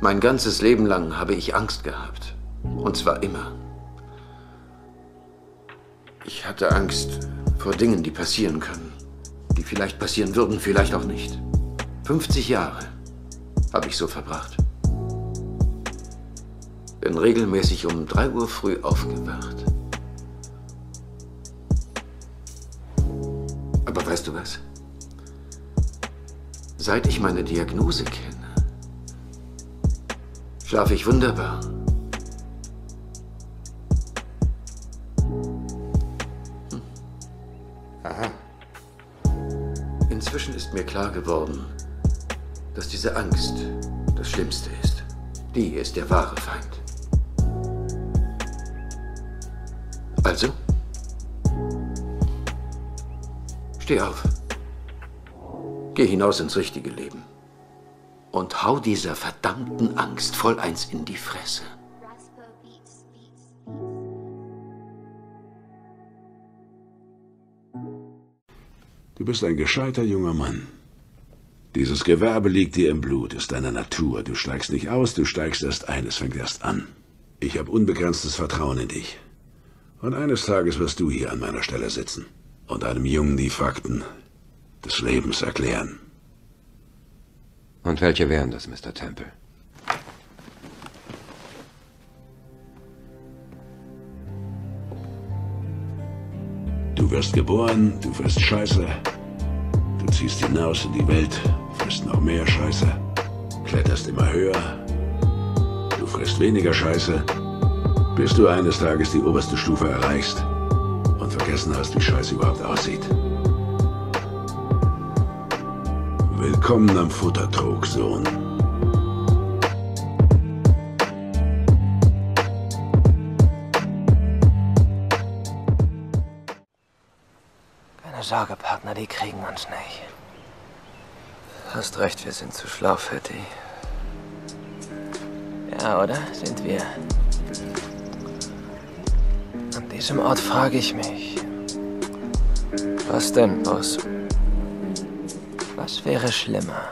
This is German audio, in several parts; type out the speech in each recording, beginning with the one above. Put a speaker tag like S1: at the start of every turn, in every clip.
S1: Mein ganzes Leben lang habe ich Angst gehabt. Und zwar immer. Ich hatte Angst vor Dingen, die passieren können. Die vielleicht passieren würden, vielleicht auch nicht. 50 Jahre habe ich so verbracht. Bin regelmäßig um 3 Uhr früh aufgewacht. Aber weißt du was? Seit ich meine Diagnose kenne, schlafe ich wunderbar. Hm. Aha. Inzwischen ist mir klar geworden, dass diese Angst das Schlimmste ist. Die ist der wahre Feind. Also, steh auf. Geh hinaus ins richtige Leben. Und hau dieser verdammten Angst voll eins in die Fresse.
S2: Du bist ein gescheiter junger Mann. Dieses Gewerbe liegt dir im Blut, ist deine Natur. Du steigst nicht aus, du steigst erst ein, es fängt erst an. Ich habe unbegrenztes Vertrauen in dich. Und eines Tages wirst du hier an meiner Stelle sitzen und einem Jungen die Fakten des Lebens erklären.
S3: Und welche wären das, Mr. Temple?
S2: Du wirst geboren, du frisst Scheiße. Du ziehst hinaus in die Welt, frisst noch mehr Scheiße. Kletterst immer höher. Du frisst weniger Scheiße, bis du eines Tages die oberste Stufe erreichst und vergessen hast, wie Scheiße überhaupt aussieht. Willkommen am Futtertrog, Sohn.
S4: Keine Sorge, Partner, die kriegen uns nicht. Hast recht, wir sind zu schlau für die. Ja, oder? Sind wir. An diesem Ort frage ich mich. Was denn, Boss? Was wäre schlimmer?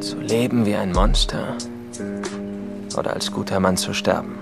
S4: Zu leben wie ein Monster oder als guter Mann zu sterben?